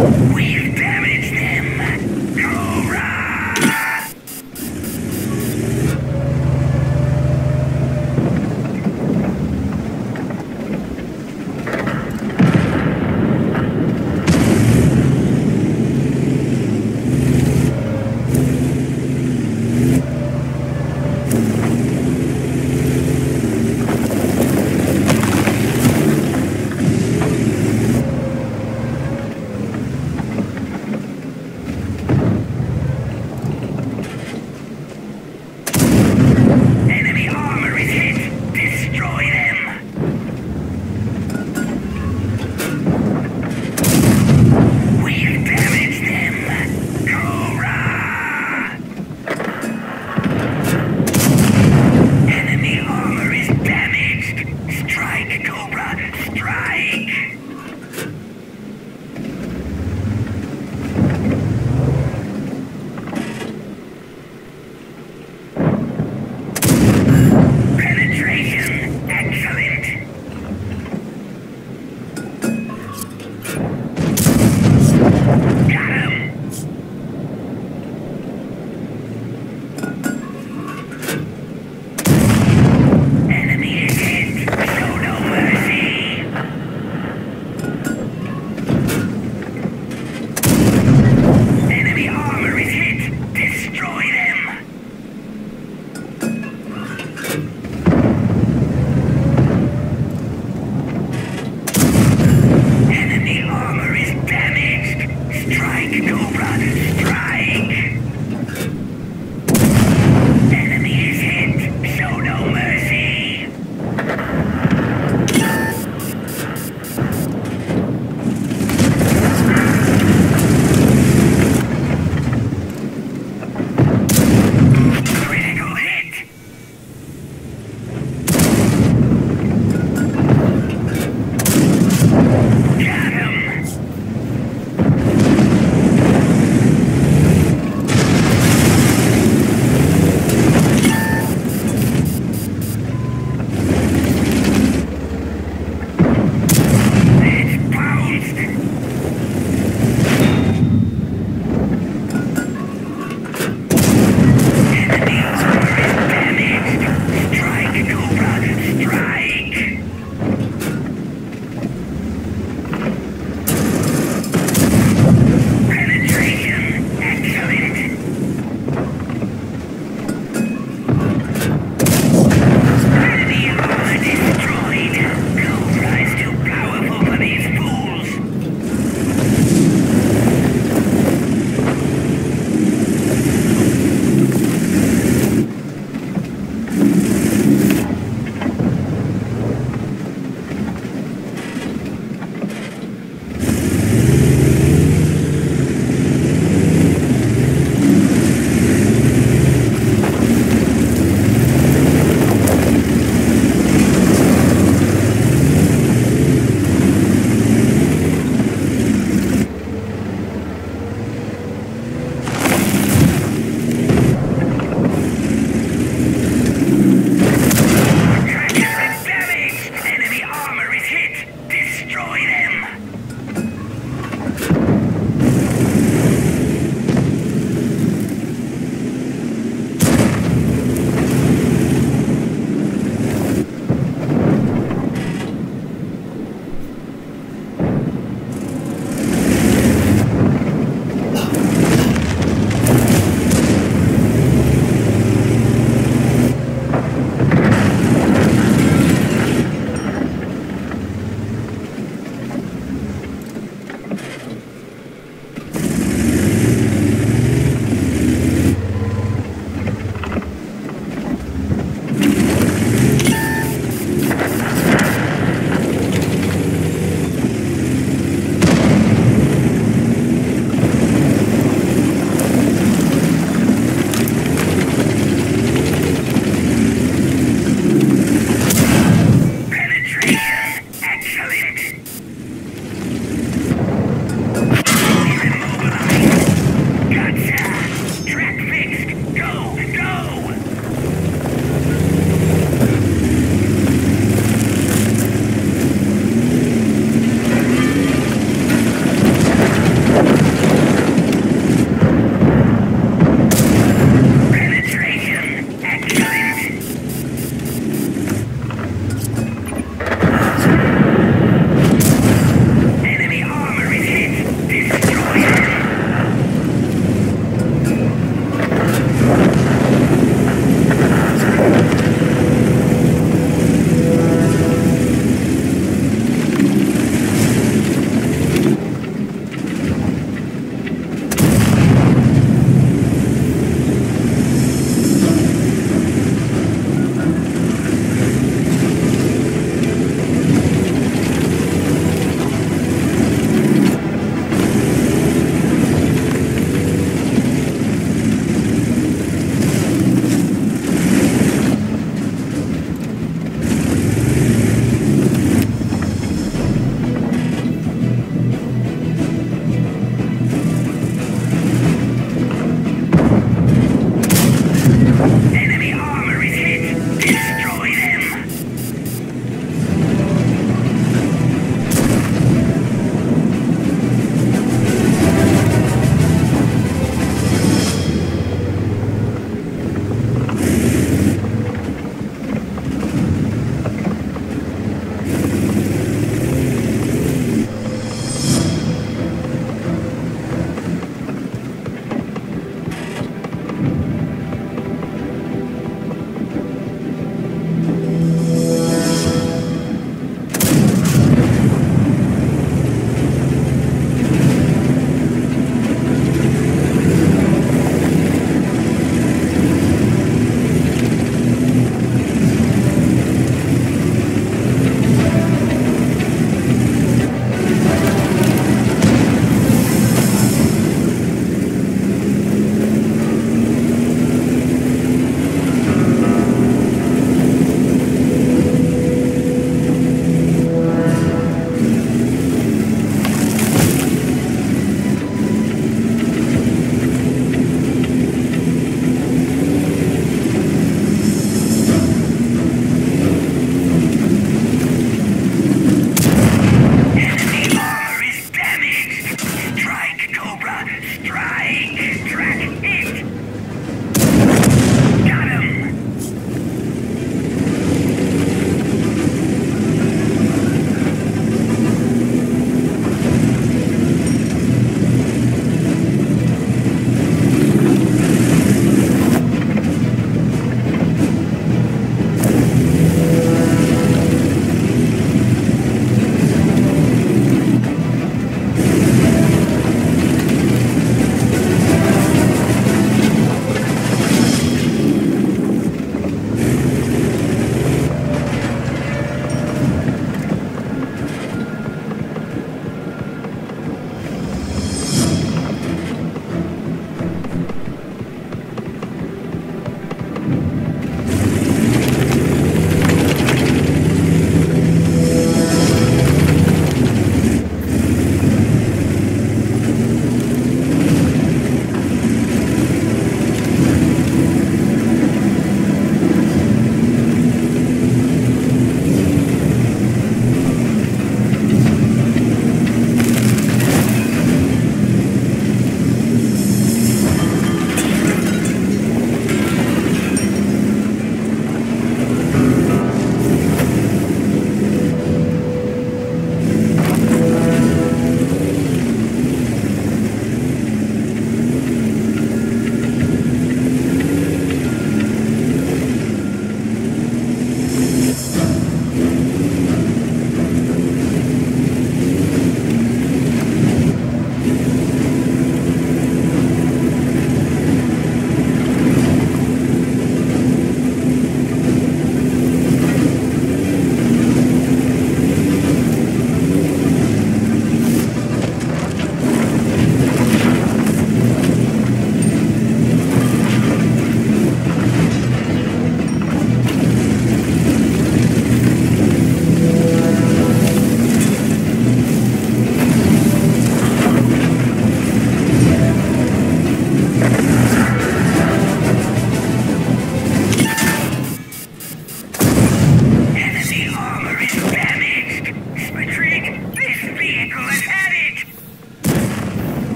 Weird. Email.